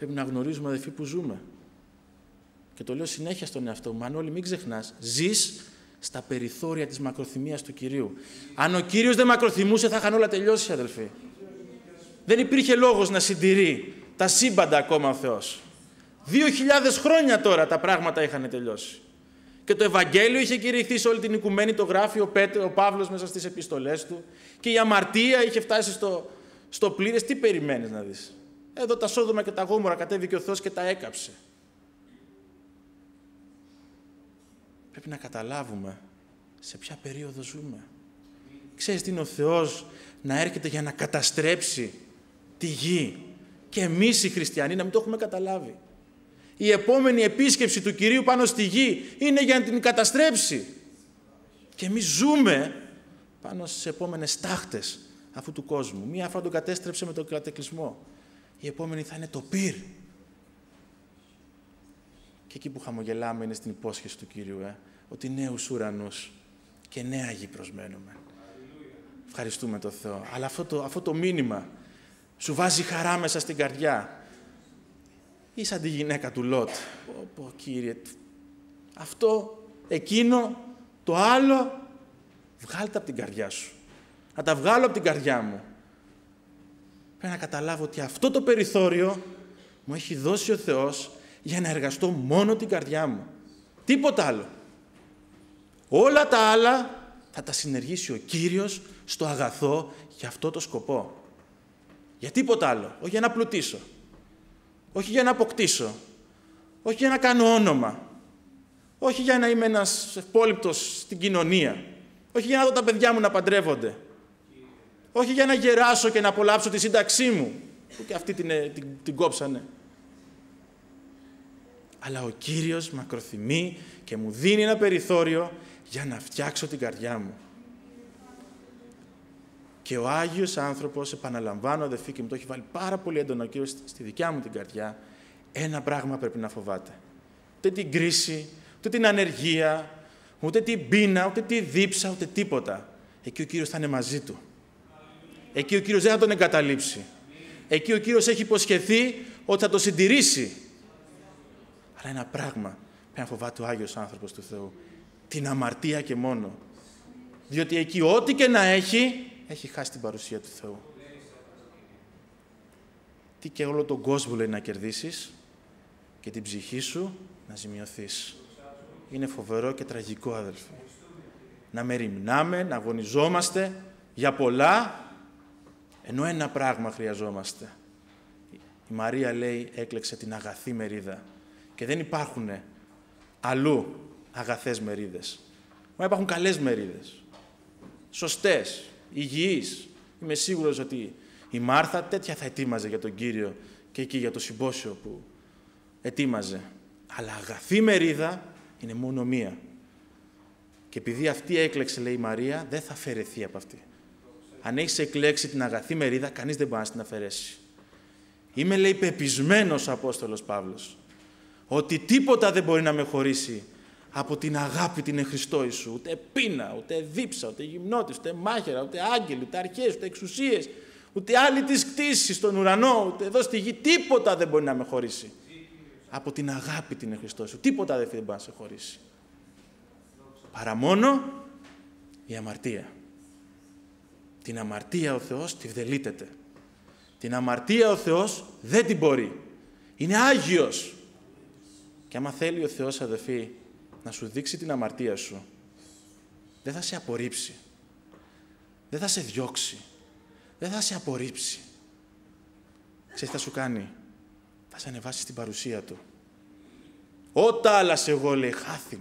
Πρέπει να γνωρίζουμε, αδελφοί, που ζούμε. Και το λέω συνέχεια στον εαυτό μου. Μανώλη, μην ξεχνάς. Ζεις στα περιθώρια της μακροθυμίας του κυρίου. Αν ο κύριος δεν μακροθυμούσε, θα είχαν όλα τελειώσει, αδελφοί. Δεν υπήρχε λόγος να συντηρεί τα σύμπαντα ακόμα ο Θεός. Δύο χιλιάδες χρόνια τώρα τα πράγματα είχαν τελειώσει. Και το Ευαγγέλιο είχε κηρυχθεί σε όλη την οικουμένη, το γράφει ο, Πέτρο, ο Παύλος μέσα στις επιστολές του. Και η αμαρτία είχε φτάσει στο, στο πλήρες. Τι περιμένεις να δεις; Εδώ τα Σόδομα και τα Γόμορα κατέβηκε ο Θεός και τα έκαψε. Πρέπει να καταλάβουμε σε ποια περίοδο ζούμε. Ξέρεις τι είναι ο Θεός να έρχεται για να καταστρέψει τη γη. Και εμείς οι χριστιανοί να μην το έχουμε καταλάβει η επόμενη επίσκεψη του Κυρίου πάνω στη γη είναι για να την καταστρέψει. Και εμείς ζούμε πάνω στις επόμενες τάχτες αυτού του κόσμου. Μία φορά τον κατέστρεψε με τον κατεκλυσμό. Η επόμενη θα είναι το πυρ. Και εκεί που χαμογελάμε είναι στην υπόσχεση του Κύριου, ε, ότι νέους ουρανούς και νέα γη προσμένουμε. Ευχαριστούμε τον Θεό. Αλλά αυτό το, αυτό το μήνυμα σου βάζει χαρά μέσα στην καρδιά ή σαν τη γυναίκα του Λότ. Πω, πω, κύριε, αυτό, εκείνο, το άλλο, βγάλτε από την καρδιά σου. Να τα βγάλω από την καρδιά μου. Πρέπει να καταλάβω ότι αυτό το περιθώριο μου έχει δώσει ο Θεός για να εργαστώ μόνο την καρδιά μου. Τίποτα άλλο. Όλα τα άλλα θα τα συνεργήσει ο Κύριος στο αγαθό για αυτό το σκοπό. Για τίποτα άλλο. Όχι για να πλουτίσω. Όχι για να αποκτήσω. Όχι για να κάνω όνομα. Όχι για να είμαι ένας ευπόλυπτος στην κοινωνία. Όχι για να δω τα παιδιά μου να παντρεύονται. Όχι για να γεράσω και να απολαύσω τη σύνταξή μου. Που και αυτή την, την, την κόψανε. Αλλά ο Κύριος μακροθυμεί και μου δίνει ένα περιθώριο για να φτιάξω την καρδιά μου. Και ο Άγιος άνθρωπος, επαναλαμβάνω αδερφοί και μου το έχει βάλει πάρα πολύ έντονο ο Κύριος στη δικιά μου την καρδιά, ένα πράγμα πρέπει να φοβάται. Ούτε την κρίση, ούτε την ανεργία, ούτε την πείνα, ούτε τη δίψα, ούτε τίποτα. Εκεί ο Κύριος θα είναι μαζί του. Εκεί ο Κύριος δεν θα τον εγκαταλείψει. Εκεί ο Κύριος έχει υποσχεθεί ότι θα το συντηρήσει. Αλλά ένα πράγμα πρέπει να φοβάται ο Άγιος άνθρωπος του Θεού. Την αμαρτία και μόνο. Διότι εκεί ό,τι και να έχει, έχει χάσει την παρουσία του Θεού. Τι και όλο τον κόσμο λέει να κερδίσεις και την ψυχή σου να ζημιωθείς. Είναι φοβερό και τραγικό, αδελφοί. Να μεριμνάμε, να αγωνιζόμαστε για πολλά, ενώ ένα πράγμα χρειαζόμαστε. Η Μαρία λέει έκλεξε την αγαθή μερίδα και δεν υπάρχουν αλλού αγαθές μερίδες. Μα υπάρχουν καλές μερίδες, σωστές, υγιής. Είμαι σίγουρος ότι η Μάρθα τέτοια θα ετοίμαζε για τον Κύριο και εκεί για το συμπόσιο που ετοίμαζε. Αλλά αγαθή μερίδα είναι μόνο μία. Και επειδή αυτή έκλεξε, λέει η Μαρία, δεν θα αφαιρεθεί από αυτή. Αν έχεις εκλέξει την αγαθή μερίδα, κανείς δεν μπορεί να την αφαιρέσει. Είμαι, λέει, πεπισμένος ο Απόστολος Παύλος, ότι τίποτα δεν μπορεί να με χωρίσει από την αγάπη την Χριστό Ιησού. Ούτε πείνα, ούτε δίψα, ούτε γυμνότης, ούτε μάχαιρα, ούτε άγγελοι, ούτε αρχές, ούτε εξουσίες, ούτε άλλη της κτήσης στον ουρανό, ούτε εδώ στη γη. Τίποτα δεν μπορεί να με χωρίσει. Από την αγάπη την Χριστό Ιησού. Τίποτα δεν μπορεί να σε χωρίσει. Παρά μόνο η αμαρτία. Την αμαρτία ο Θεός τη βδελίτεται. Την αμαρτία ο Θεός δεν την μπορεί. Είναι Άγιος. Και άμα θέλει ο Θεός, αδελφοί, να σου δείξει την αμαρτία σου, δεν θα σε απορρίψει. Δεν θα σε διώξει. Δεν θα σε απορρίψει. Ξέρεις τι θα σου κάνει; Θα σε ανεβάσει στην παρουσία Του. Ότα άλλα σε εγώ, λέει, χάθην.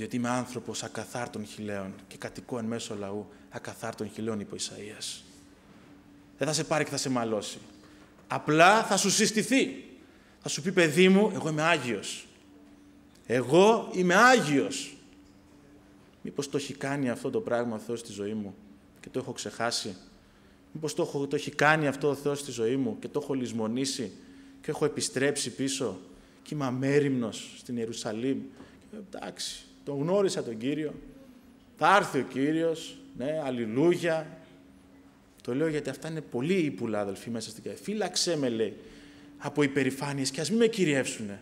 Διότι είμαι άνθρωπος ακαθάρτων χιλέων και κατοικώ εν μέσω λαού ακαθάρτων χιλέων, είπε ο Ισαΐας. Δεν θα σε πάρει και θα σε μαλώσει. Απλά θα σου συστηθεί. Θα σου πει, παιδί μου, εγώ είμαι Άγιος. Εγώ είμαι Άγιος. Μήπως το έχει κάνει αυτό το πράγμα ο Θεός στη ζωή μου και το έχω ξεχάσει; Μήπως το, έχω, το έχει κάνει αυτό ο Θεός στη ζωή μου και το έχω λησμονήσει και έχω επιστρέψει πίσω και είμαι αμέριμνος στην Ιερουσαλήμ; εντάξει, τον γνώρισα τον Κύριο. Θα έρθει ο Κύριος, ναι, αλληλούια. Το λέω γιατί αυτά είναι πολύ ύπουλα, αδελφοί, μέσα στην καρδιά. Φύλαξέ με, λέει, από υπερηφάνειες και ας μην με κυριεύσουνε.